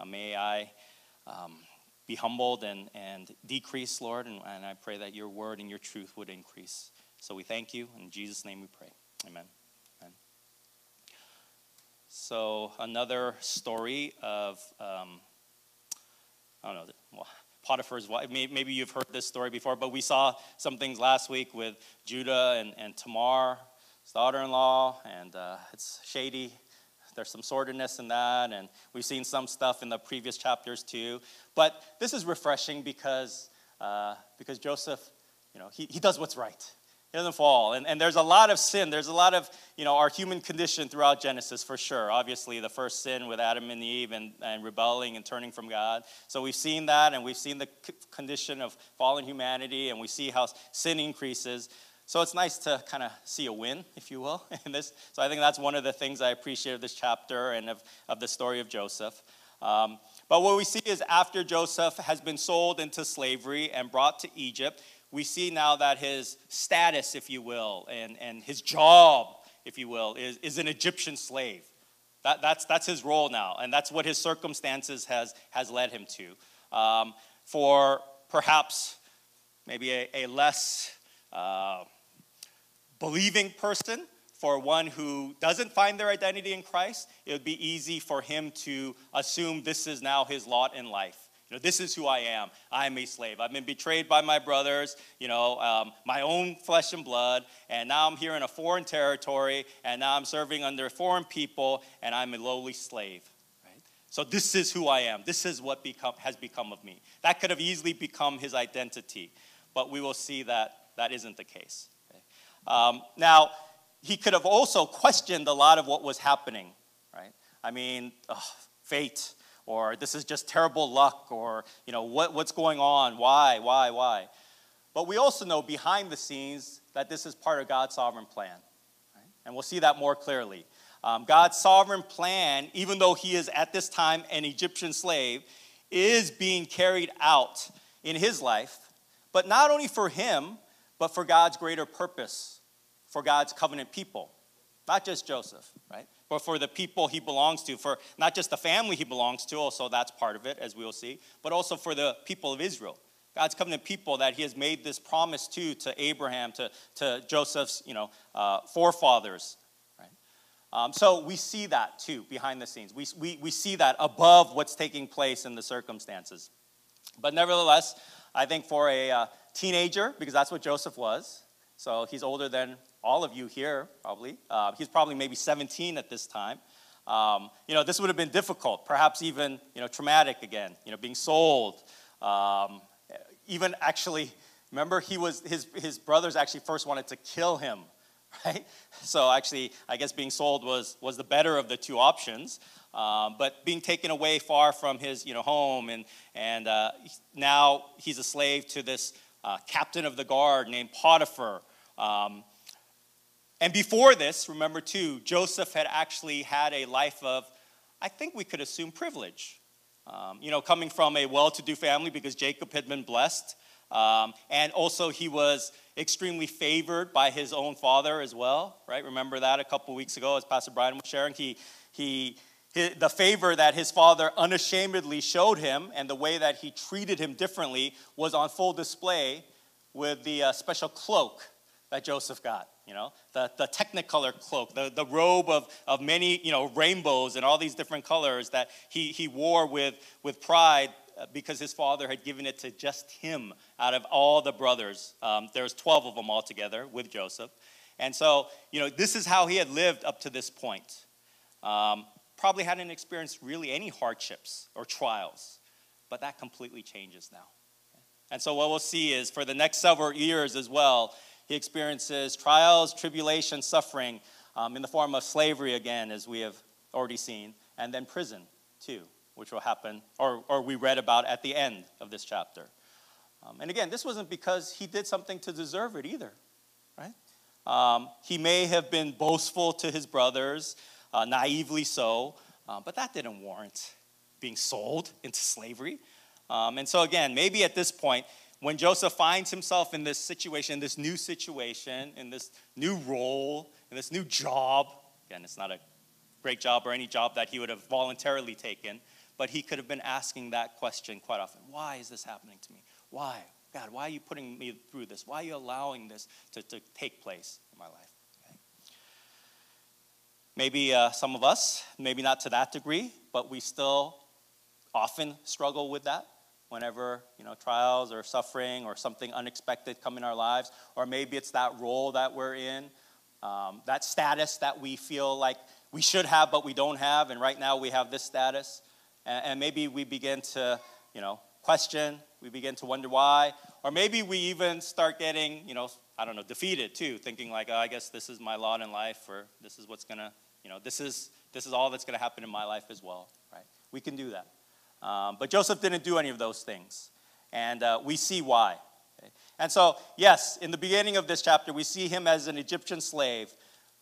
Uh, may I um, be humbled and, and decrease, Lord, and, and I pray that your word and your truth would increase. So we thank you. In Jesus' name we pray. Amen. Amen. So, another story of, um, I don't know, well, Potiphar's wife. Maybe you've heard this story before, but we saw some things last week with Judah and, and Tamar, his daughter in law, and uh, it's shady. There's some sordidness in that, and we've seen some stuff in the previous chapters too. But this is refreshing because, uh, because Joseph, you know, he, he does what's right. He doesn't fall. And, and there's a lot of sin. There's a lot of, you know, our human condition throughout Genesis for sure. Obviously, the first sin with Adam and Eve and, and rebelling and turning from God. So we've seen that, and we've seen the condition of fallen humanity, and we see how sin increases. So it's nice to kind of see a win, if you will, in this. So I think that's one of the things I appreciate of this chapter and of, of the story of Joseph. Um, but what we see is after Joseph has been sold into slavery and brought to Egypt, we see now that his status, if you will, and, and his job, if you will, is, is an Egyptian slave. That, that's, that's his role now, and that's what his circumstances has, has led him to. Um, for perhaps maybe a, a less uh, believing person, for one who doesn't find their identity in Christ, it would be easy for him to assume this is now his lot in life. You know, this is who I am. I am a slave. I've been betrayed by my brothers, you know, um, my own flesh and blood, and now I'm here in a foreign territory, and now I'm serving under foreign people, and I'm a lowly slave. Right? So this is who I am. This is what become, has become of me. That could have easily become his identity, but we will see that that isn't the case. Um, now, he could have also questioned a lot of what was happening, right? I mean, ugh, fate or this is just terrible luck, or you know, what, what's going on? Why, why, why? But we also know behind the scenes that this is part of God's sovereign plan. Right? And we'll see that more clearly. Um, God's sovereign plan, even though he is at this time an Egyptian slave, is being carried out in his life, but not only for him, but for God's greater purpose, for God's covenant people, not just Joseph, right? but for the people he belongs to, for not just the family he belongs to, also that's part of it, as we will see, but also for the people of Israel. God's covenant people that he has made this promise to, to Abraham, to, to Joseph's you know, uh, forefathers. Right? Um, so we see that too behind the scenes. We, we, we see that above what's taking place in the circumstances. But nevertheless, I think for a uh, teenager, because that's what Joseph was, so he's older than all of you here, probably. Uh, he's probably maybe 17 at this time. Um, you know, this would have been difficult, perhaps even, you know, traumatic again, you know, being sold. Um, even actually, remember, he was, his, his brothers actually first wanted to kill him, right? So actually, I guess being sold was, was the better of the two options. Um, but being taken away far from his, you know, home, and, and uh, now he's a slave to this uh, captain of the guard named Potiphar. Um, and before this, remember too, Joseph had actually had a life of, I think we could assume, privilege. Um, you know, coming from a well to do family because Jacob had been blessed. Um, and also, he was extremely favored by his own father as well, right? Remember that a couple weeks ago as Pastor Brian was sharing? He, he, he, the favor that his father unashamedly showed him and the way that he treated him differently was on full display with the uh, special cloak that Joseph got you know, the, the technicolor cloak, the, the robe of, of many, you know, rainbows and all these different colors that he, he wore with, with pride uh, because his father had given it to just him out of all the brothers. Um, there's 12 of them altogether with Joseph. And so, you know, this is how he had lived up to this point. Um, probably hadn't experienced really any hardships or trials, but that completely changes now. And so, what we'll see is for the next several years as well, he experiences trials, tribulation, suffering um, in the form of slavery, again, as we have already seen, and then prison, too, which will happen, or, or we read about at the end of this chapter. Um, and again, this wasn't because he did something to deserve it either, right? Um, he may have been boastful to his brothers, uh, naively so, uh, but that didn't warrant being sold into slavery. Um, and so, again, maybe at this point, when Joseph finds himself in this situation, this new situation, in this new role, in this new job, again, it's not a great job or any job that he would have voluntarily taken, but he could have been asking that question quite often Why is this happening to me? Why? God, why are you putting me through this? Why are you allowing this to, to take place in my life? Maybe uh, some of us, maybe not to that degree, but we still often struggle with that whenever you know trials or suffering or something unexpected come in our lives or maybe it's that role that we're in um, that status that we feel like we should have but we don't have and right now we have this status. And, and maybe we begin to you know question we begin to wonder why or maybe we even start getting you know i don't know defeated too thinking like oh, i guess this is my lot in life or this is what's gonna you know this is this is all that's gonna happen in my life as well right we can do that um, but Joseph didn't do any of those things. And uh, we see why. Okay? And so, yes, in the beginning of this chapter, we see him as an Egyptian slave.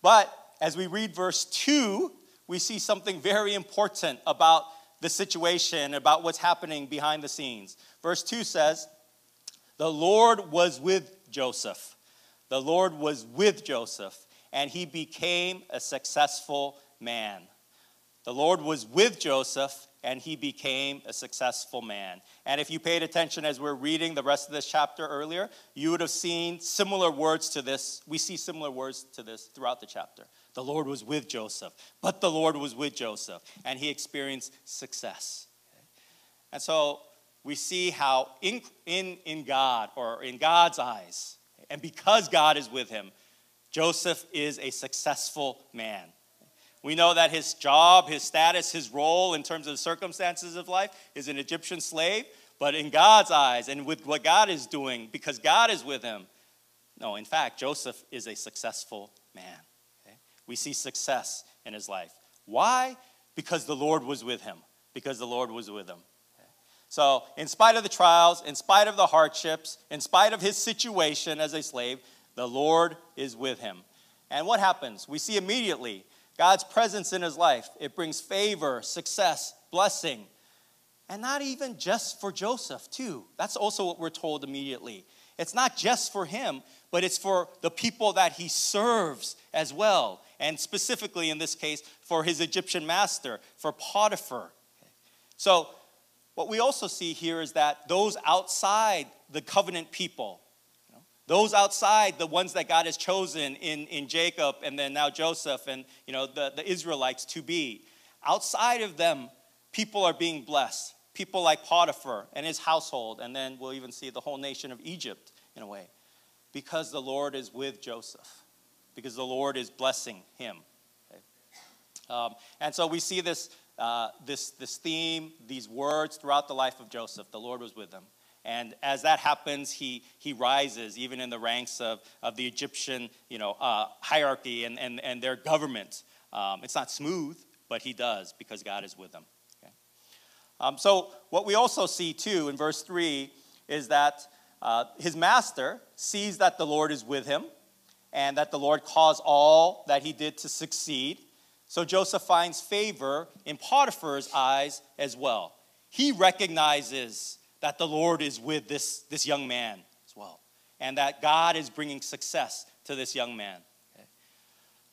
But as we read verse 2, we see something very important about the situation, about what's happening behind the scenes. Verse 2 says, The Lord was with Joseph. The Lord was with Joseph, and he became a successful man. The Lord was with Joseph, and he became a successful man. And if you paid attention as we're reading the rest of this chapter earlier, you would have seen similar words to this. We see similar words to this throughout the chapter. The Lord was with Joseph, but the Lord was with Joseph, and he experienced success. And so we see how in, in, in God, or in God's eyes, and because God is with him, Joseph is a successful man. We know that his job, his status, his role in terms of the circumstances of life is an Egyptian slave, but in God's eyes and with what God is doing, because God is with him, no, in fact, Joseph is a successful man. Okay? We see success in his life. Why? Because the Lord was with him. Because the Lord was with him. So, in spite of the trials, in spite of the hardships, in spite of his situation as a slave, the Lord is with him. And what happens? We see immediately God's presence in his life. It brings favor, success, blessing. And not even just for Joseph, too. That's also what we're told immediately. It's not just for him, but it's for the people that he serves as well. And specifically in this case, for his Egyptian master, for Potiphar. So, what we also see here is that those outside the covenant people, those outside, the ones that God has chosen in, in Jacob and then now Joseph and you know the, the Israelites to be. Outside of them, people are being blessed. People like Potiphar and his household, and then we'll even see the whole nation of Egypt in a way. Because the Lord is with Joseph, because the Lord is blessing him. Um, and so we see this, uh, this, this theme, these words throughout the life of Joseph. The Lord was with him. And as that happens, he, he rises even in the ranks of, of the Egyptian you know, uh, hierarchy and, and, and their government. Um, it's not smooth, but he does because God is with him. Okay? Um, so, what we also see too in verse 3 is that uh, his master sees that the Lord is with him and that the Lord caused all that he did to succeed. So, Joseph finds favor in Potiphar's eyes as well. He recognizes that the Lord is with this, this young man as well, and that God is bringing success to this young man. Okay?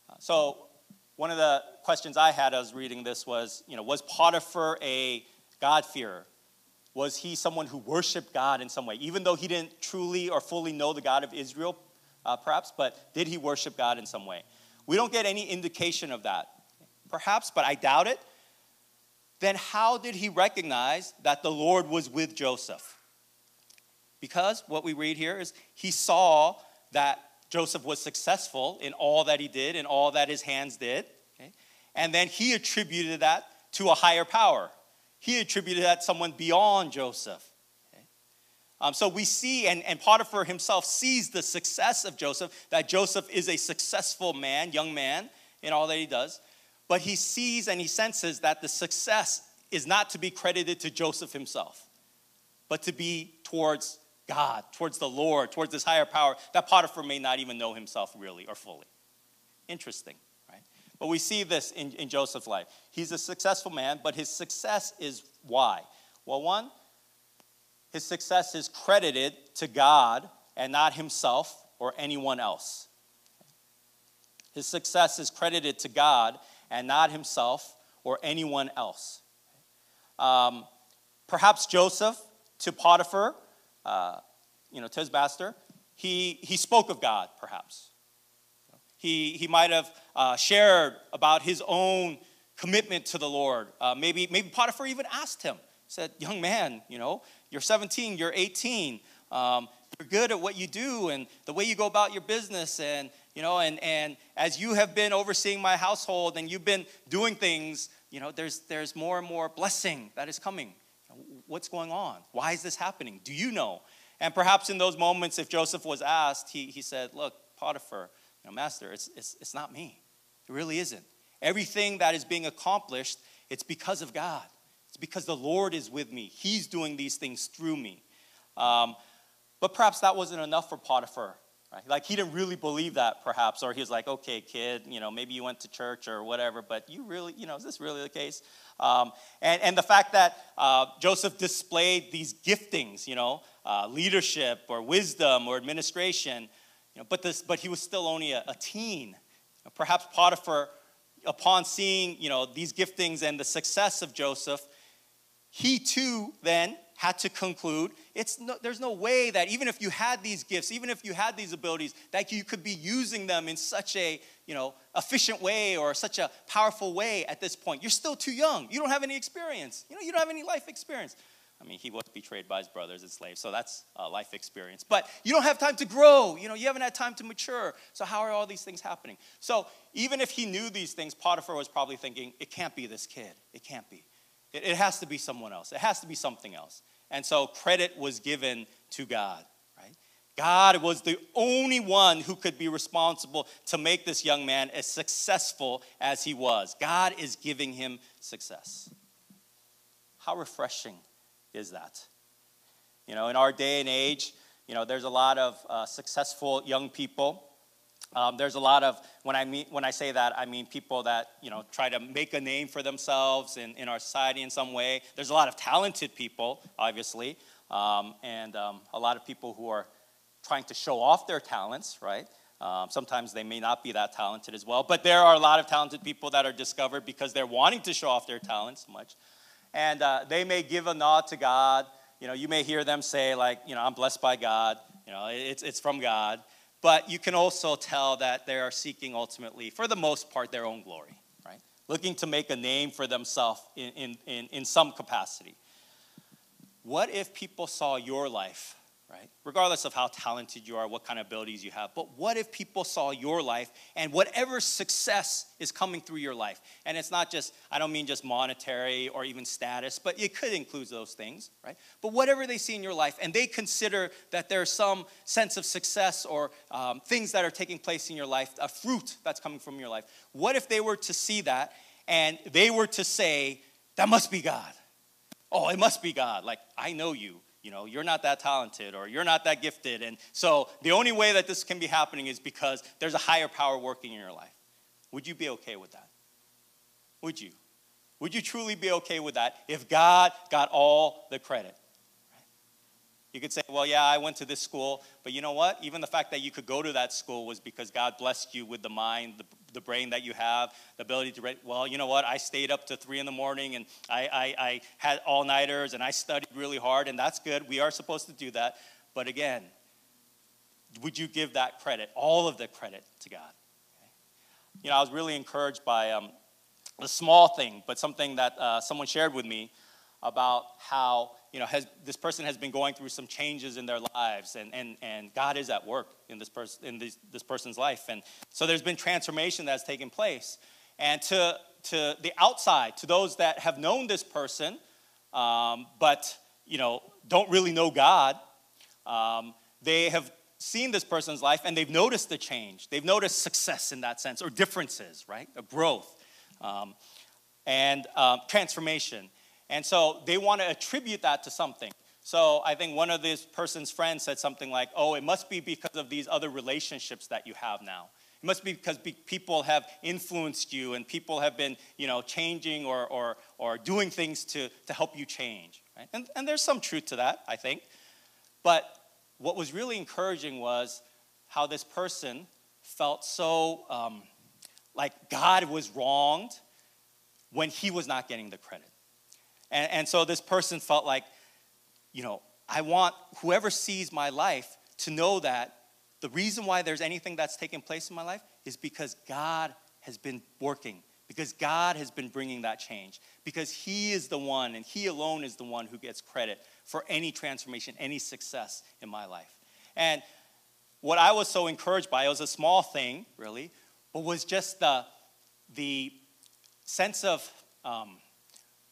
Uh, so, one of the questions I had as reading this was, you know, was Potiphar a God-fearer? Was he someone who worshiped God in some way, even though he didn't truly or fully know the God of Israel, uh, perhaps? But did he worship God in some way? We don't get any indication of that, perhaps, but I doubt it then how did he recognize that the Lord was with Joseph? Because what we read here is he saw that Joseph was successful in all that he did and all that his hands did. Okay? And then he attributed that to a higher power. He attributed that to someone beyond Joseph. Okay? Um, so we see, and, and Potiphar himself sees the success of Joseph, that Joseph is a successful man, young man, in all that he does. But he sees and he senses that the success is not to be credited to Joseph himself, but to be towards God, towards the Lord, towards this higher power that Potiphar may not even know himself really or fully. Interesting, right? But we see this in, in Joseph's life. He's a successful man, but his success is why? Well, one, his success is credited to God and not himself or anyone else. His success is credited to God and not himself or anyone else. um, perhaps Joseph to Potiphar, uh, you know, to his master, he, he spoke of God, perhaps. He, he might have uh, shared about his own commitment to the Lord. Uh, maybe, maybe Potiphar even asked him, said, Young man, you know, you're 17, you're 18, um, you're good at what you do and the way you go about your business. And, you know, and, and as you have been overseeing my household and you've been doing things, you know, there's, there's more and more blessing that is coming. What's going on? Why is this happening? Do you know? And perhaps in those moments, if Joseph was asked, he, he said, Look, Potiphar, you know, Master, it's, it's, it's not me. It really isn't. Everything that is being accomplished, it's because of God. It's because the Lord is with me. He's doing these things through me. Um, but perhaps that wasn't enough for Potiphar. Right? Like he didn't really believe that, perhaps, or he was like, "Okay, kid, you know, maybe you went to church or whatever, but you really, you know, is this really the case?" Um, and and the fact that uh, Joseph displayed these giftings, you know, uh, leadership or wisdom or administration, you know, but this, but he was still only a, a teen. Perhaps Potiphar, upon seeing, you know, these giftings and the success of Joseph, he too then had to conclude it's no, there's no way that even if you had these gifts even if you had these abilities that you could be using them in such a you know efficient way or such a powerful way at this point. You're still too young. You don't have any experience. You know you don't have any life experience. I mean he was betrayed by his brothers and slaves so that's a life experience. But you don't have time to grow. You know you haven't had time to mature. So how are all these things happening? So even if he knew these things potiphar was probably thinking it can't be this kid. It can't be it, it has to be someone else, it has to be something else. And so credit was given to God, right? God was the only one who could be responsible to make this young man as successful as he was. God is giving him success. How refreshing is that? You know, in our day and age, you know, there's a lot of uh, successful young people um, there's a lot of when I mean when I say that I mean people that you know try to make a name for themselves in, in our society in some way. There's a lot of talented people, obviously, um, and um, a lot of people who are trying to show off their talents, right? Um, sometimes they may not be that talented as well, but there are a lot of talented people that are discovered because they're wanting to show off their talents much, and uh, they may give a nod to God. You know, you may hear them say like, you know, I'm blessed by God. You know, it's it's from God but you can also tell that they are seeking ultimately, for the most part, their own glory, right? Looking to make a name for themselves in, in, in, in some capacity. What if people saw your life right? Regardless of how talented you are, what kind of abilities you have. But what if people saw your life and whatever success is coming through your life? And it's not just, I don't mean just monetary or even status, but it could include those things, right? But whatever they see in your life and they consider that there's some sense of success or um, things that are taking place in your life, a fruit that's coming from your life. What if they were to see that and they were to say, that must be God? Oh, it must be God. Like, I know you you know, you're not that talented or you're not that gifted. And so the only way that this can be happening is because there's a higher power working in your life. Would you be okay with that? Would you? Would you truly be okay with that if God got all the credit? You could say, well, yeah, I went to this school, but you know what? Even the fact that you could go to that school was because God blessed you with the mind, the, the brain that you have, the ability to read. Well, you know what? I stayed up to three in the morning and I, I, I had all nighters and I studied really hard, and that's good. We are supposed to do that. But again, would you give that credit, all of the credit to God? Okay. You know, I was really encouraged by um, a small thing, but something that uh, someone shared with me about how you know has, this person has been going through some changes in their lives and, and, and god is at work in this, person in this, this person's life. And so there's been transformation that's taken place. And to, to the outside to those that have known this person um, but you know don't really know god um, they have seen this person's life and they've noticed the change. They've noticed success in that sense or differences right? A growth. Um, and um, transformation and so they want to attribute that to something. So I think one of this person's friends said something like, oh, it must be because of these other relationships that you have now. It must be because people have influenced you and people have been, you know, changing or, or, or doing things to, to help you change. Right? And, and there's some truth to that, I think. But what was really encouraging was how this person felt so um, like God was wronged when he was not getting the credit. And, and so this person felt like, you know, I want whoever sees my life to know that the reason why there's anything that's taking place in my life is because God has been working, because God has been bringing that change, because He is the one and He alone is the one who gets credit for any transformation, any success in my life. And what I was so encouraged by, it was a small thing, really, but was just the, the sense of um,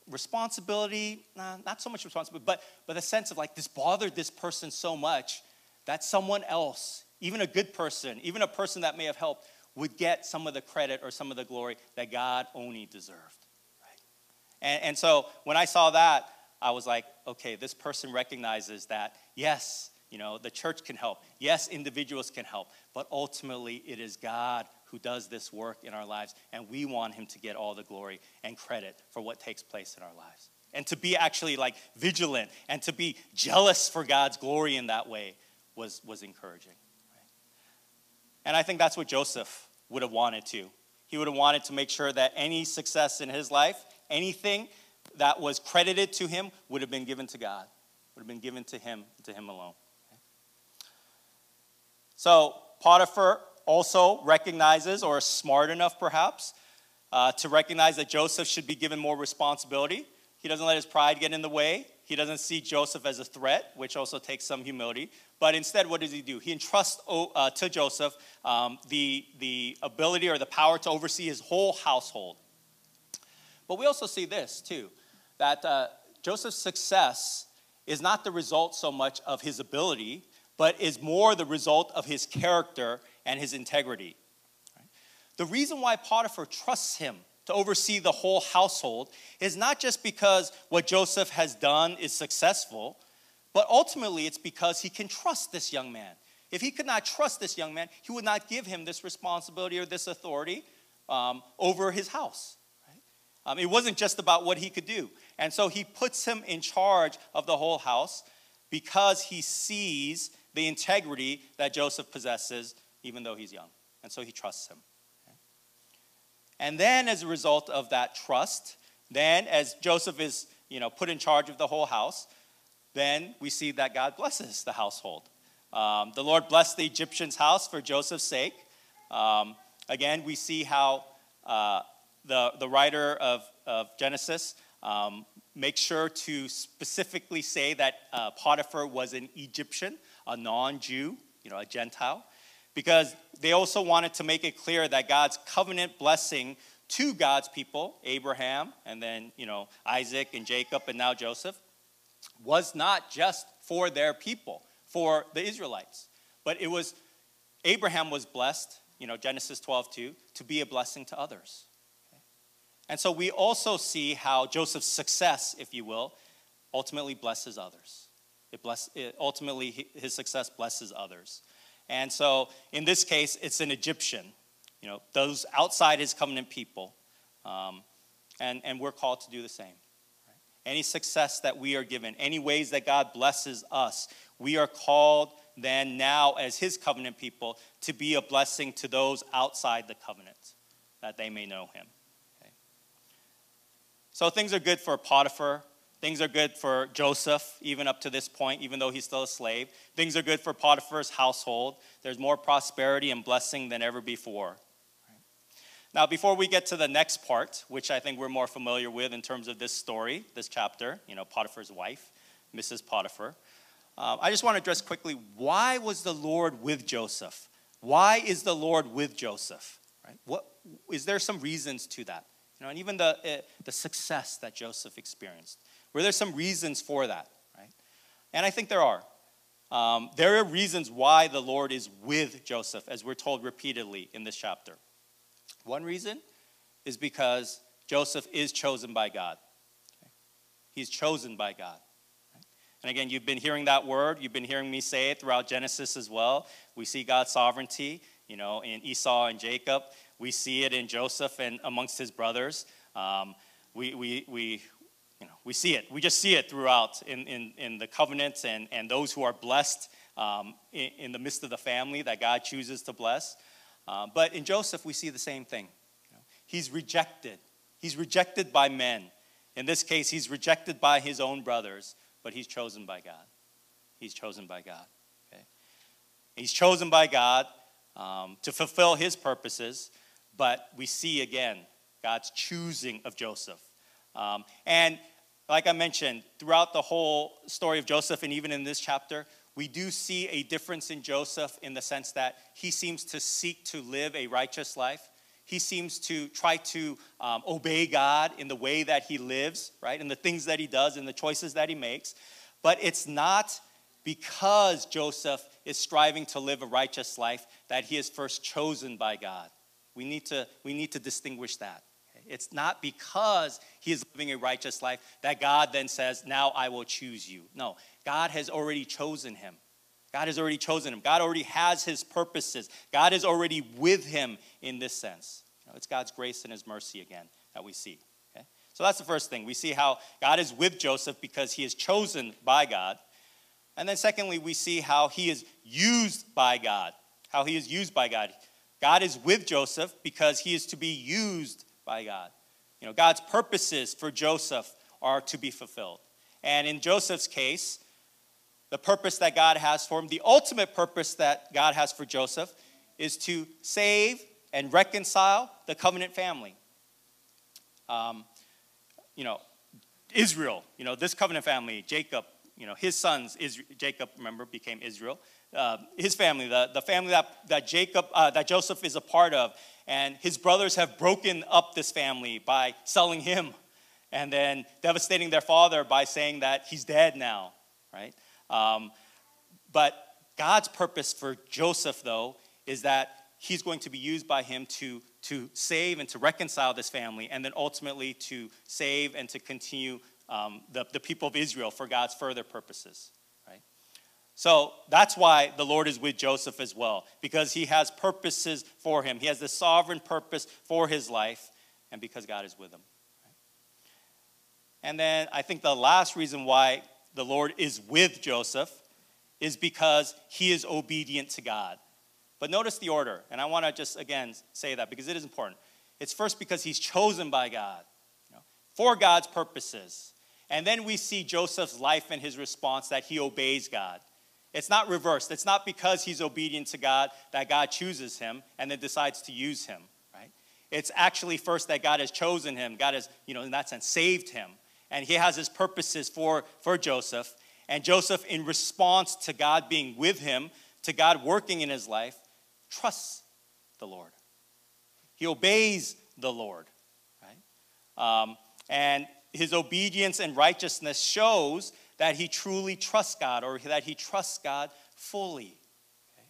responsibility, nah, not so much responsibility, but, but the sense of like this bothered this person so much that someone else, even a good person, even a person that may have helped, would get some of the credit or some of the glory that God only deserved. Right? And, and so when I saw that, I was like, okay, this person recognizes that, yes, you know, the church can help. Yes, individuals can help. But ultimately, it is God who does this work in our lives, and we want him to get all the glory and credit for what takes place in our lives. And to be actually like vigilant and to be jealous for God's glory in that way was, was encouraging. Right? And I think that's what Joseph would have wanted to. He would have wanted to make sure that any success in his life, anything that was credited to him, would have been given to God, would have been given to him, to him alone. So Potiphar also recognizes, or is smart enough perhaps, uh, to recognize that Joseph should be given more responsibility. He doesn't let his pride get in the way. He doesn't see Joseph as a threat, which also takes some humility. But instead, what does he do? He entrusts uh, to Joseph um, the, the ability or the power to oversee his whole household. But we also see this, too, that uh, Joseph's success is not the result so much of his ability, but is more the result of his character and his integrity. The reason why Potiphar trusts him to oversee the whole household is not just because what Joseph has done is successful, but ultimately it's because he can trust this young man. If he could not trust this young man, he would not give him this responsibility or this authority um, over his house. Right? Um, it wasn't just about what he could do. And so he puts him in charge of the whole house because he sees the integrity that Joseph possesses, even though he's young. And so he trusts him. And then, as a result of that trust, then as Joseph is you know, put in charge of the whole house, then we see that God blesses the household. Um, the Lord blessed the Egyptian's house for Joseph's sake. Um, again, we see how uh, the, the writer of, of Genesis um, makes sure to specifically say that uh, Potiphar was an Egyptian a non Jew, you know, a Gentile, because they also wanted to make it clear that God's covenant blessing to God's people, Abraham, and then, you know, Isaac and Jacob, and now Joseph, was not just for their people, for the Israelites, but it was, Abraham was blessed, you know, Genesis 12, 2, to be a blessing to others. And so we also see how Joseph's success, if you will, ultimately blesses others. It, bless, it ultimately, his success blesses others. And so in this case, it's an Egyptian, you know, those outside his covenant people. Um, and, and we're called to do the same. Any success that we are given, any ways that God blesses us, we are called then now as his covenant people to be a blessing to those outside the covenant that they may know him. Okay? So things are good for Potiphar. Things are good for Joseph, even up to this point, even though he's still a slave. Things are good for Potiphar's household. There's more prosperity and blessing than ever before. Now, before we get to the next part, which I think we're more familiar with in terms of this story, this chapter, you know, Potiphar's wife, Mrs. Potiphar, uh, I just want to address quickly why was the Lord with Joseph? Why is the Lord with Joseph? Right? What, is there some reasons to that? You know, and even the, uh, the success that Joseph experienced. Were there some reasons for that? Right? And I think there are. Um, there are reasons why the Lord is with Joseph, as we're told repeatedly in this chapter. One reason is because Joseph is chosen by God. Okay? He's chosen by God. And again, you've been hearing that word. You've been hearing me say it throughout Genesis as well. We see God's sovereignty, you know, in Esau and Jacob. We see it in Joseph and amongst his brothers. Um, we, we, we, we see it. We just see it throughout in, in, in the covenants and, and those who are blessed um, in, in, the midst of the family that God chooses to bless. Uh, but in Joseph, we see the same thing. He's rejected. He's rejected by men. In this case, he's rejected by his own brothers, but he's chosen by God. He's chosen by God. Okay? He's chosen by God um, to fulfill his purposes, but we see again God's choosing of Joseph. Um, and like I mentioned, throughout the whole story of Joseph, and even in this chapter, we do see a difference in Joseph in the sense that he seems to seek to live a righteous life. He seems to try to um, obey God in the way that he lives, right? In the things that he does, in the choices that he makes. But it's not because Joseph is striving to live a righteous life that he is first chosen by God. We need to, we need to distinguish that. It's not because he is living a righteous life that God then says, Now I will choose you. No, God has already chosen him. God has already chosen him. God already has his purposes. God is already with him in this sense. You know, it's God's grace and his mercy again that we see. Okay? So that's the first thing. We see how God is with Joseph because he is chosen by God. And then, secondly, we see how he is used by God. How he is used by God. God is with Joseph because he is to be used by God. You know, God's purposes for Joseph are to be fulfilled. And in Joseph's case, the purpose that God has for him, the ultimate purpose that God has for Joseph, is to save and reconcile the covenant family. Um, you know, Israel, you know, this covenant family, Jacob, you know, his sons, Israel, Jacob, remember, became Israel. Uh, his family, the, the family that, that Jacob, uh, that Joseph is a part of, and his brothers have broken up this family by selling him and then devastating their father by saying that he's dead now, right? Um, but God's purpose for Joseph, though, is that he's going to be used by him to, to save and to reconcile this family, and then ultimately to save and to continue um, the, the people of Israel for God's further purposes. Right? So that's why the Lord is with Joseph as well, because he has purposes for him. He has the sovereign purpose for his life, and because God is with him. And then I think the last reason why the Lord is with Joseph is because he is obedient to God. But notice the order, and I want to just again say that because it is important. It's first because he's chosen by God you know, for God's purposes. And then we see Joseph's life and his response that he obeys God. It's not reversed. It's not because he's obedient to God that God chooses him and then decides to use him, right? It's actually first that God has chosen him. God has, you know, in that sense, saved him. And he has his purposes for, for Joseph. And Joseph, in response to God being with him, to God working in his life, trusts the Lord. He obeys the Lord, right? Um, and his obedience and righteousness shows that he truly trusts God or that he trusts God fully. Okay?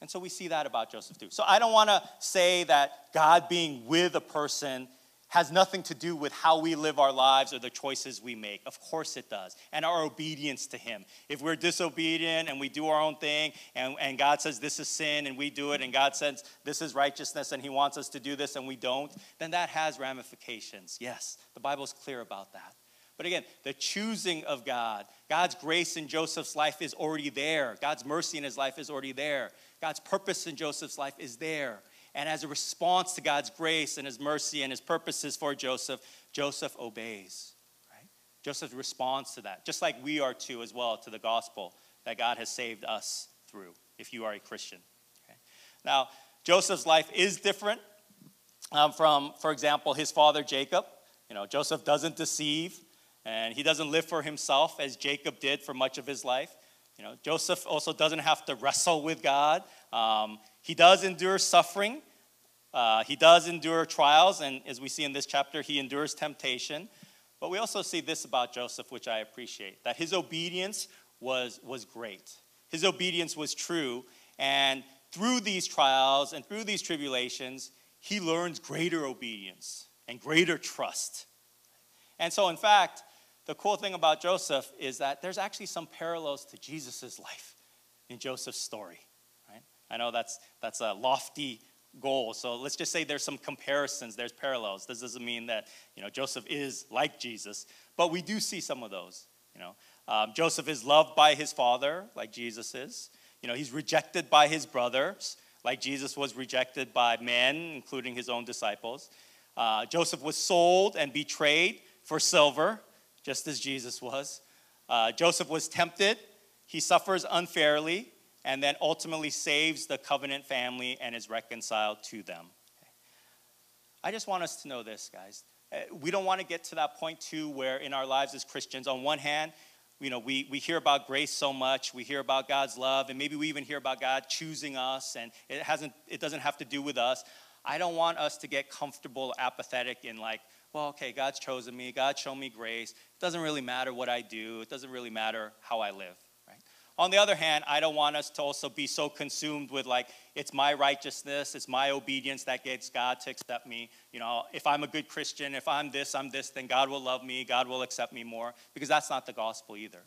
And so we see that about Joseph too. So I don't want to say that God being with a person has nothing to do with how we live our lives or the choices we make. Of course it does. And our obedience to Him. If we're disobedient and we do our own thing, and, and God says this is sin and we do it, and God says this is righteousness and He wants us to do this and we don't, then that has ramifications. Yes, the Bible's clear about that. But again, the choosing of God, God's grace in Joseph's life is already there. God's mercy in his life is already there. God's purpose in Joseph's life is there. And as a response to God's grace and his mercy and his purposes for Joseph, Joseph obeys. Right? Joseph responds to that, just like we are too, as well, to the gospel that God has saved us through, if you are a Christian. Okay? Now, Joseph's life is different um, from, for example, his father Jacob. You know, Joseph doesn't deceive. And he doesn't live for himself as Jacob did for much of his life. You know, Joseph also doesn't have to wrestle with God. Um, he does endure suffering. Uh, he does endure trials, and as we see in this chapter, he endures temptation. But we also see this about Joseph, which I appreciate that his obedience was, was great. His obedience was true, and through these trials and through these tribulations, he learns greater obedience and greater trust. And so, in fact, the cool thing about Joseph is that there's actually some parallels to Jesus' life in Joseph's story. Right? I know that's, that's a lofty goal. So let's just say there's some comparisons, there's parallels. This doesn't mean that you know Joseph is like Jesus, but we do see some of those. You know, um, Joseph is loved by his father, like Jesus is. You know, he's rejected by his brothers, like Jesus was rejected by men, including his own disciples. Uh, Joseph was sold and betrayed for silver, just as Jesus was. Uh, Joseph was tempted, he suffers unfairly, and then ultimately saves the covenant family and is reconciled to them. I just want us to know this, guys. Uh, we don't want to get to that point, too, where in our lives as Christians, on one hand, you know, we, we hear about grace so much, we hear about God's love, and maybe we even hear about God choosing us, and it, hasn't, it doesn't have to do with us. I don't want us to get comfortable, apathetic in like, well, okay, God's chosen me, God showed me grace. It doesn't really matter what I do, it doesn't really matter how I live. On the other hand, I don't want us to also be so consumed with like, it's my righteousness, it's my obedience that gets God to accept me. You know, if I'm a good Christian, if I'm this, I'm this, then God will love me, God will accept me more, because that's not the gospel either.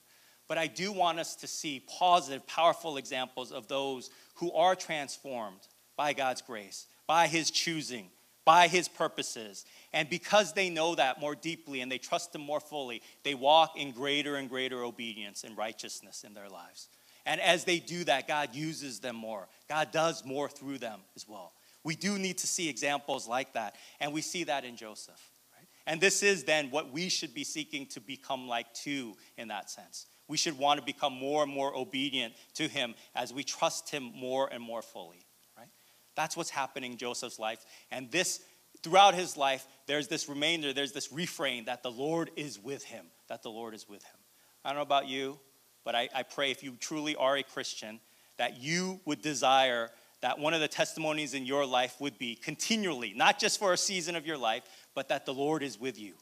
But I do want us to see positive, powerful examples of those who are transformed by God's grace, by His choosing, by his purposes. And because they know that more deeply and they trust him more fully, they walk in greater and greater obedience and righteousness in their lives. And as they do that, God uses them more. God does more through them as well. We do need to see examples like that. And we see that in Joseph. Right? And this is then what we should be seeking to become like too, in that sense. We should want to become more and more obedient to him as we trust him more and more fully. Right? That's what's happening in Joseph's life. And this, throughout his life, there's this remainder, there's this refrain that the Lord is with him, that the Lord is with him. I don't know about you, but I, I pray if you truly are a Christian, that you would desire that one of the testimonies in your life would be continually, not just for a season of your life, but that the Lord is with you.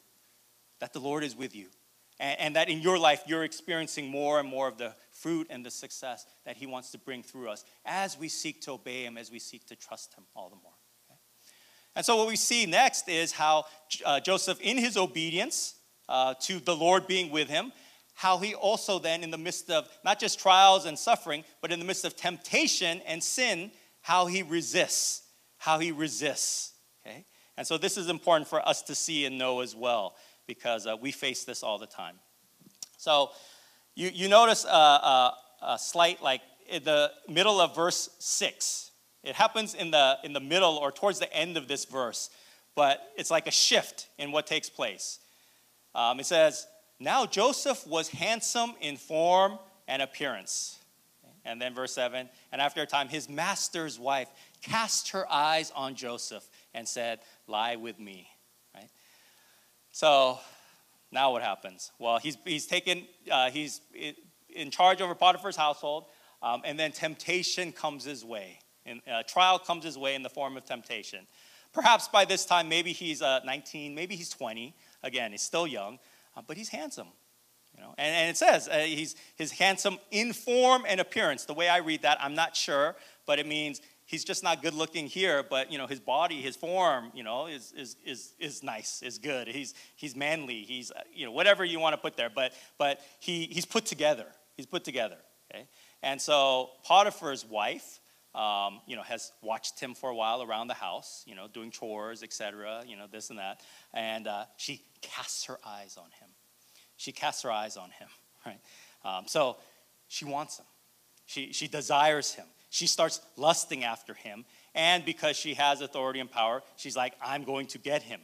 That the Lord is with you. And, and that in your life, you're experiencing more and more of the fruit and the success that He wants to bring through us as we seek to obey Him, as we seek to trust Him all the more. And so, what we see next is how uh, Joseph, in his obedience uh, to the Lord being with him, how he also then, in the midst of not just trials and suffering, but in the midst of temptation and sin, how he resists. How he resists. Okay? And so, this is important for us to see and know as well, because uh, we face this all the time. So, you, you notice a, a, a slight, like in the middle of verse 6. It happens in the, in the middle or towards the end of this verse, but it's like a shift in what takes place. Um, it says, Now Joseph was handsome in form and appearance. And then verse 7 And after a time, his master's wife cast her eyes on Joseph and said, Lie with me. Right? So now what happens? Well, he's, he's taken, uh, he's in charge over Potiphar's household, um, and then temptation comes his way. And uh, trial comes his way in the form of temptation. Perhaps by this time, maybe he's uh, 19, maybe he's 20. Again, he's still young, uh, but he's handsome. You know? and, and it says uh, he's, he's handsome in form and appearance. The way I read that, I'm not sure, but it means he's just not good looking here, but you know, his body, his form, you know, is, is, is, is nice, is good. He's, he's manly, he's, uh, you know, whatever you want to put there, but, but he, he's put together. He's put together, okay? And so Potiphar's wife, um, you know, has watched him for a while around the house, you know, doing chores, etc., you know, this and that. And uh, she casts her eyes on him. She casts her eyes on him, right? Um, so she wants him. She, she desires him. She starts lusting after him. And because she has authority and power, she's like, I'm going to get him.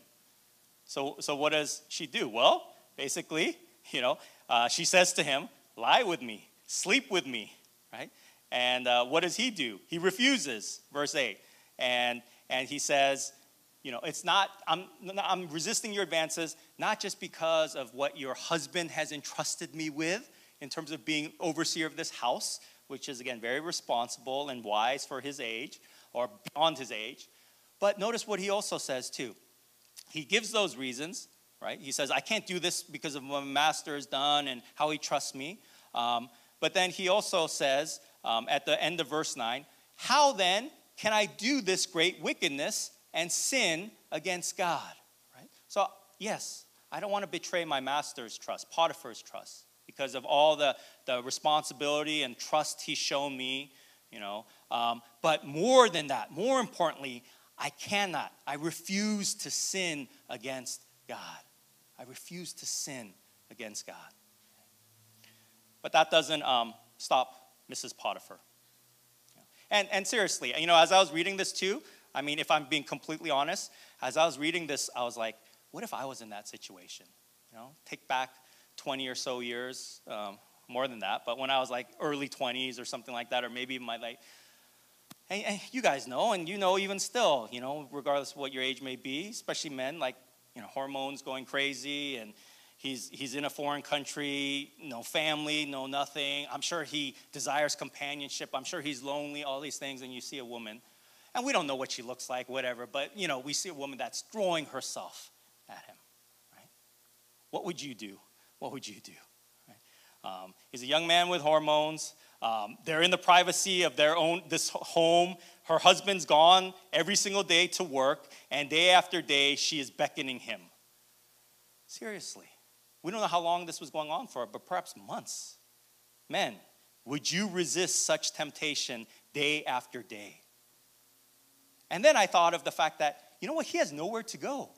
So, so what does she do? Well, basically, you know, uh, she says to him, Lie with me, sleep with me, right? And uh, what does he do? He refuses, verse 8. And, and he says, you know, it's not, I'm, I'm resisting your advances, not just because of what your husband has entrusted me with in terms of being overseer of this house, which is, again, very responsible and wise for his age or beyond his age. But notice what he also says, too. He gives those reasons, right? He says, I can't do this because of what my master has done and how he trusts me. Um, but then he also says um, at the end of verse 9, How then can I do this great wickedness and sin against God? Right? So, yes, I don't want to betray my master's trust, Potiphar's trust because of all the, the responsibility and trust he's shown me, you know. Um, but more than that, more importantly, I cannot, I refuse to sin against God. I refuse to sin against God. But that doesn't um, stop Mrs. Potiphar. And, and seriously, you know, as I was reading this too, I mean, if I'm being completely honest, as I was reading this, I was like, what if I was in that situation? You know, take back 20 or so years, um, more than that, but when I was like early 20s or something like that, or maybe my like, hey, hey, you guys know, and you know even still, you know, regardless of what your age may be, especially men, like, you know, hormones going crazy and he's, he's in a foreign country, no family, no nothing. I'm sure he desires companionship. I'm sure he's lonely, all these things, and you see a woman, and we don't know what she looks like, whatever, but, you know, we see a woman that's throwing herself at him, right? What would you do? What would you do? Um, he's a young man with hormones. Um, they're in the privacy of their own this home. Her husband's gone every single day to work, and day after day she is beckoning him. Seriously, we don't know how long this was going on for, but perhaps months. Men, would you resist such temptation day after day? And then I thought of the fact that, you know what, he has nowhere to go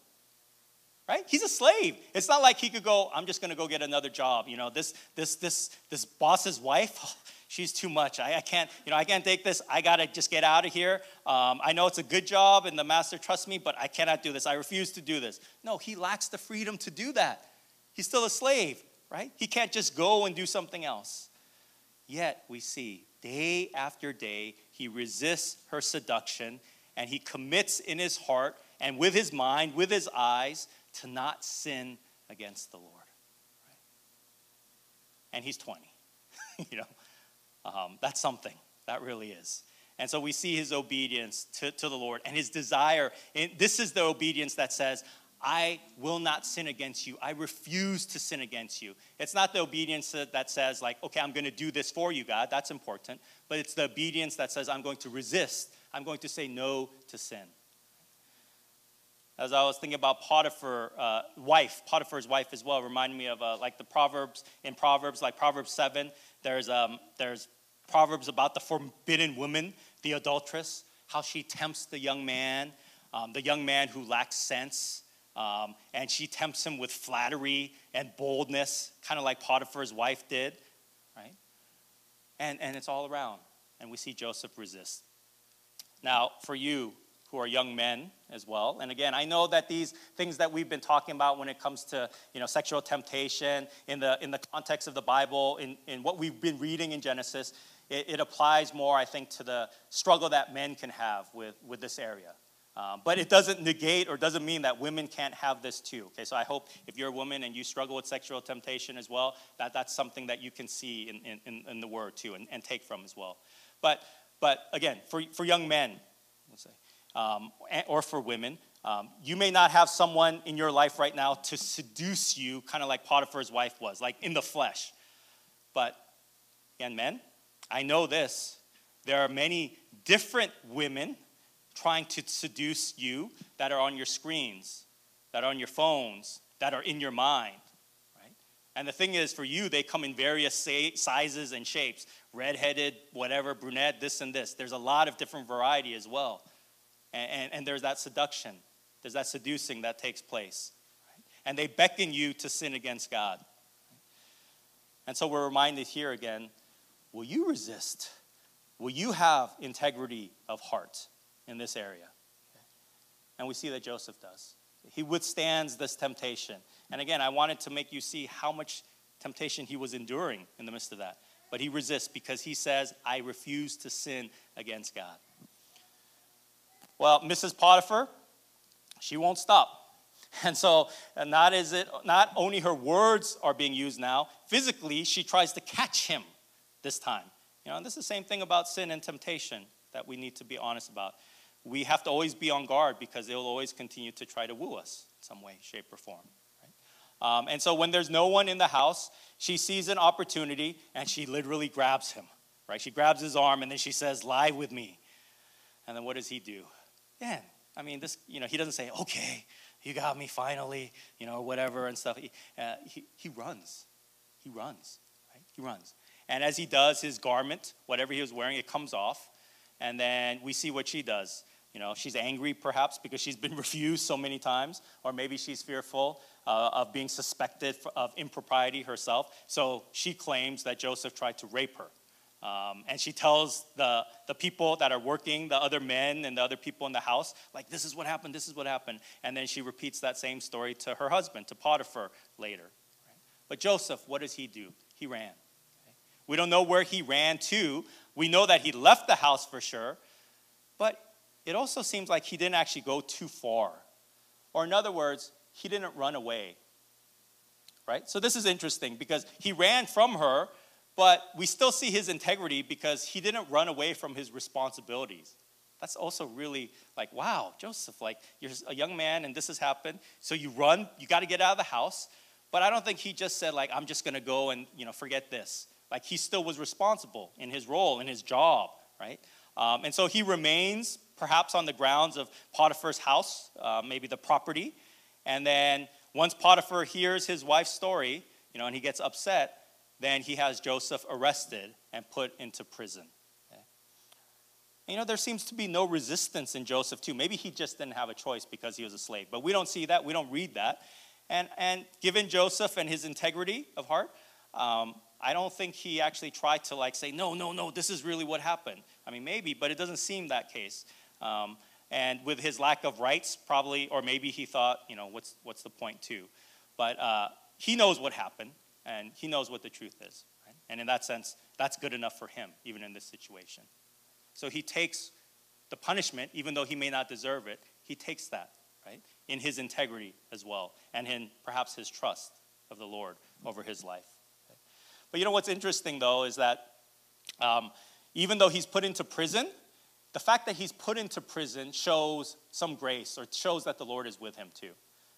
right? He's a slave. It's not like he could go, I'm just to go get another job. You know, this, this, this, this boss's wife, oh, she's too much. I, I, can't, you know, I can't take this. I got to just get out of here. Um, I know it's a good job and the master trusts me, but I cannot do this. I refuse to do this. No, he lacks the freedom to do that. He's still a slave, right? He can't just go and do something else. Yet we see day after day, he resists her seduction and he commits in his heart and with his mind, with his eyes, to not sin against the Lord. Right? And he's 20. you know, um, that's something. That really is. And so we see his obedience to, to the Lord and his desire. And this is the obedience that says, I will not sin against you. I refuse to sin against you. It's not the obedience that says, like, okay, I'm going to do this for you, God. That's important. But it's the obedience that says, I'm going to resist. I'm going to say no to sin as I was thinking about Potiphar, uh, wife, Potiphar's wife as well, reminded me of uh, like the Proverbs in Proverbs, like Proverbs 7. There's, um, there's Proverbs about the forbidden woman, the adulteress, how she tempts the young man, um, the young man who lacks sense. Um, and she tempts him with flattery and boldness, kind of like Potiphar's wife did, right? And, and it's all around. And we see Joseph resist. Now, for you, who are young men as well. And again, I know that these things that we've been talking about when it comes to you know sexual temptation in the in the context of the Bible, in, in what we've been reading in Genesis, it, it applies more, I think, to the struggle that men can have with, with this area. Um, but it doesn't negate or doesn't mean that women can't have this too. Okay, so I hope if you're a woman and you struggle with sexual temptation as well, that that's something that you can see in, in, in the word too and, and take from as well. But but again, for, for young men, let's say, um, or for women. Um, you may not have someone in your life right now to seduce you, kind of like Potiphar's wife was, like in the flesh. But, and men, I know this. There are many different women trying to seduce you that are on your screens, that are on your phones, that are in your mind. Right? And the thing is, for you, they come in various sizes and shapes redheaded, whatever, brunette, this and this. There's a lot of different variety as well. And, and, and there's that seduction, there's that seducing that takes place. Right? And they beckon you to sin against God. And so we're reminded here again will you resist? Will you have integrity of heart in this area? And we see that Joseph does. He withstands this temptation. And again, I wanted to make you see how much temptation he was enduring in the midst of that. But he resists because he says, I refuse to sin against God. Well, Mrs. Potiphar, she won't stop. And so, not is it not only her words are being used now, physically she tries to catch him this time. You know, and this is the same thing about sin and temptation that we need to be honest about. We have to always be on guard because they'll always continue to try to woo us in some way, shape, or form. Right? Um, and so when there's no one in the house, she sees an opportunity and she literally grabs him. Right? She grabs his arm and then she says, "Lie with me." And then what does he do? Yeah, I mean, this, you know, he doesn't say, okay, you got me finally, you know, whatever and stuff. He, uh, he, he runs. He runs, right? He runs. And as he does, his garment, whatever he was wearing, it comes off. And then we see what she does. You know, she's angry perhaps because she's been refused so many times, or maybe she's fearful uh, of being suspected of impropriety herself. So she claims that Joseph tried to rape her. Um, and she tells the, the people that are working, the other men and the other people in the house, like, this is what happened, this is what happened. And then she repeats that same story to her husband, to Potiphar, later. But Joseph, what does he do? He ran. We don't know where he ran to. We know that he left the house for sure. But it also seems like he didn't actually go too far. Or, in other words, he didn't run away. Right? So, this is interesting because he ran from her but we still see his integrity because he didn't run away from his responsibilities. That's also really like, wow, Joseph, like you're a young man and this has happened. So you run, you got to get out of the house. But I don't think he just said, like, I'm just going to go and, you know, forget this. Like he still was responsible in his role, in his job, right? Um, and so he remains perhaps on the grounds of Potiphar's house, uh, maybe the property. And then once Potiphar hears his wife's story, you know, and he gets upset, then he has Joseph arrested and put into prison. Okay? You know, there seems to be no resistance in Joseph, too. Maybe he just didn't have a choice because he was a slave, but we don't see that. We don't read that. And, and given Joseph and his integrity of heart, um, I don't think he actually tried to like say, no, no, no, this is really what happened. I mean, maybe, but it doesn't seem that case. Um, and with his lack of rights, probably, or maybe he thought, you know, what's, what's the point, too? But uh, he knows what happened and he knows what the truth is. Right? And in that sense, that's good enough for him, even in this situation. So he takes the punishment, even though he may not deserve it, he takes that, right? In his integrity as well, and in perhaps his trust of the Lord over his life. But you know what's interesting, though, is that um, even though he's put into prison, the fact that he's put into prison shows some grace or shows that the Lord is with him too.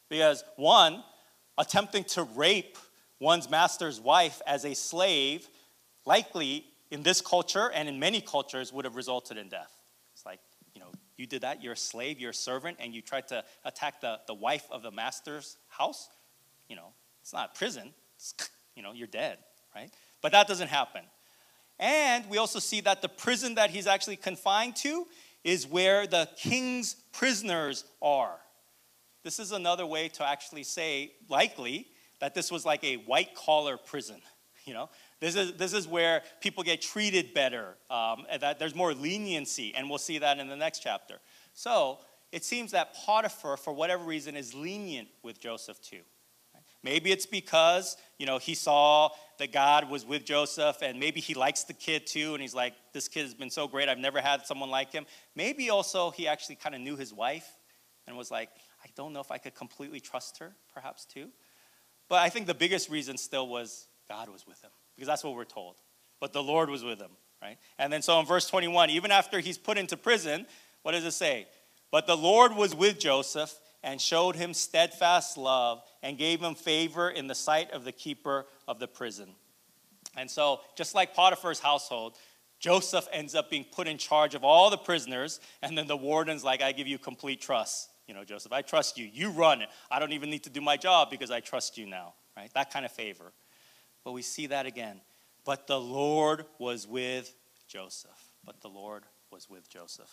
Because, one, attempting to rape one's master's wife as a slave, likely in this culture and in many cultures, would have resulted in death. It's like, you know, you did that, you're a slave, you're a servant, and you tried to attack the, the wife of the master's house. You know, it's not prison, it's, you know, you're dead, right? But that doesn't happen. And we also see that the prison that he's actually confined to is where the king's prisoners are. This is another way to actually say, likely, that this was like a white collar prison. You know, this is, this is where people get treated better, um, and that there's more leniency, and we'll see that in the next chapter. So it seems that Potiphar, for whatever reason, is lenient with Joseph too. Maybe it's because, you know, he saw that God was with Joseph and maybe he likes the kid too and he's like, this kid has been so great, I've never had someone like him. Maybe also he actually kind of knew his wife and was like, I don't know if I could completely trust her, perhaps too. But I think the biggest reason still was God was with him, because that's what we're told. But the Lord was with him, right? And then so in verse 21, even after he's put into prison, what does it say? But the Lord was with Joseph and showed him steadfast love and gave him favor in the sight of the keeper of the prison. And so, just like Potiphar's household, Joseph ends up being put in charge of all the prisoners, and then the warden's like, I give you complete trust. You know, Joseph, I trust you. You run it. I don't even need to do my job because I trust you now, right? That kind of favor. But we see that again. But the Lord was with Joseph. But the Lord was with Joseph.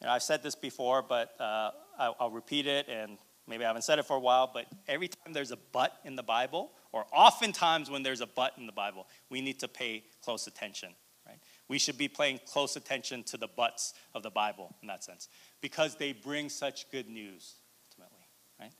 And I've said this before, but uh, I'll repeat it, and maybe I haven't said it for a while, but every time there's a but in the Bible, or oftentimes when there's a but in the Bible, we need to pay close attention. Right? We should be paying close attention to the buts of the Bible in that sense because they bring such good news, ultimately, right?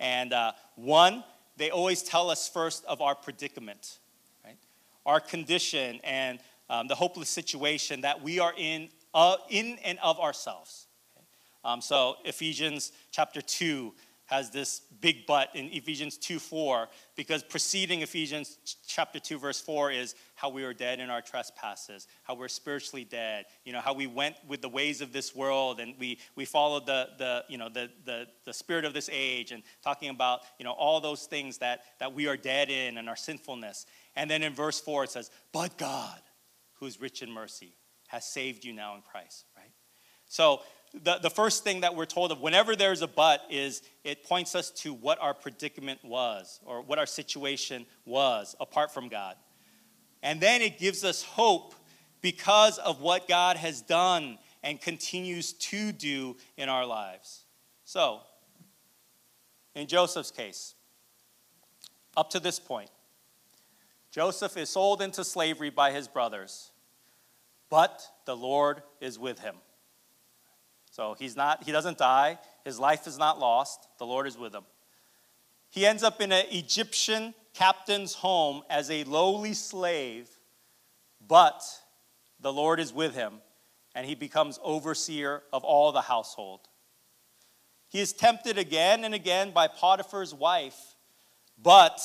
And uh, one, they always tell us first of our predicament, right? Our condition and um, the hopeless situation that we are in, uh, in and of ourselves. Okay? Um, so Ephesians chapter 2 has this big but in Ephesians 2 4, because preceding Ephesians chapter 2, verse 4 is how we are dead in our trespasses, how we're spiritually dead, you know, how we went with the ways of this world and we, we followed the, the, you know, the, the, the spirit of this age and talking about, you know, all those things that, that we are dead in and our sinfulness. And then in verse 4, it says, But God, who is rich in mercy, has saved you now in Christ, right? So the, the first thing that we're told of whenever there's a but is it points us to what our predicament was or what our situation was apart from God. And then it gives us hope because of what God has done and continues to do in our lives. So, in Joseph's case, up to this point, Joseph is sold into slavery by his brothers. But the Lord is with him. So he's not, he doesn't die. His life is not lost. The Lord is with him. He ends up in an Egyptian captain's home as a lowly slave, but the Lord is with him, and he becomes overseer of all the household. He is tempted again and again by Potiphar's wife, but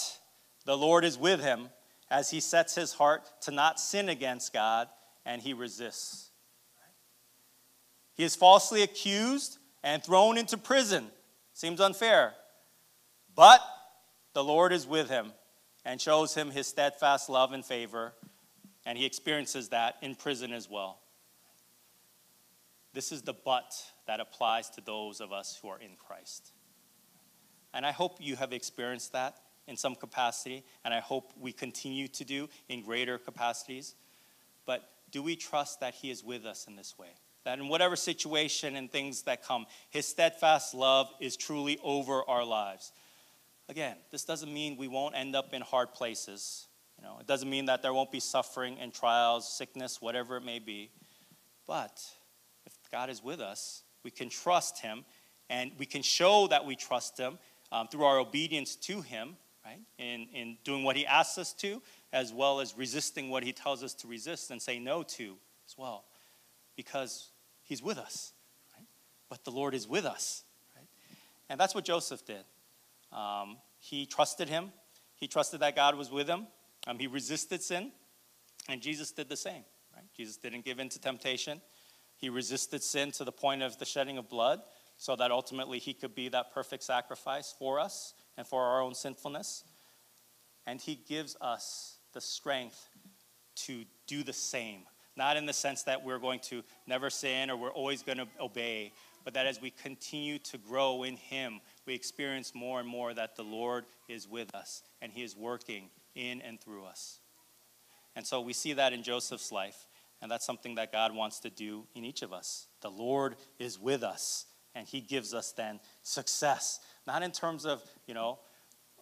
the Lord is with him as he sets his heart to not sin against God and he resists. He is falsely accused and thrown into prison. Seems unfair. But the Lord is with him and shows him his steadfast love and favor, and he experiences that in prison as well. This is the but that applies to those of us who are in Christ. And I hope you have experienced that in some capacity, and I hope we continue to do in greater capacities. But do we trust that He is with us in this way? That in whatever situation and things that come, His steadfast love is truly over our lives. Again, this doesn't mean we won't end up in hard places. You know, it doesn't mean that there won't be suffering and trials, sickness, whatever it may be. But if God is with us, we can trust Him and we can show that we trust Him um, through our obedience to Him, right? In, in doing what He asks us to, as well as resisting what He tells us to resist and say no to as well, because He's with us, right? But the Lord is with us, right? And that's what Joseph did. Um, he trusted Him, he trusted that God was with him, um, he resisted sin, and Jesus did the same, right? Jesus didn't give in to temptation. He resisted sin to the point of the shedding of blood so that ultimately he could be that perfect sacrifice for us and for our own sinfulness. And he gives us the strength to do the same. Not in the sense that we're going to never sin or we're always going to obey, but that as we continue to grow in him, we experience more and more that the Lord is with us and he is working in and through us. And so we see that in Joseph's life. And that's something that God wants to do in each of us. The Lord is with us, and He gives us then success, not in terms of, you know,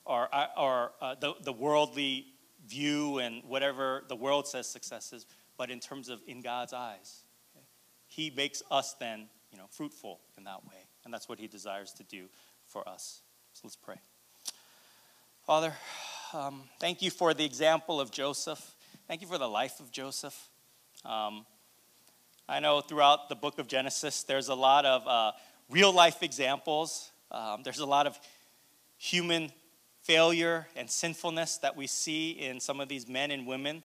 our, our, uh, the, the worldly view and whatever the world says success is, but in terms of in God's eyes. Okay? He makes us then, you know, fruitful in that way. And that's what He desires to do for us. So let's pray. Father, um, thank you for the example of Joseph. Thank you for the life of Joseph. Um, I know throughout the book of Genesis, there's a lot of uh, real life examples. Um, there's a lot of human failure and sinfulness that we see in some of these men and women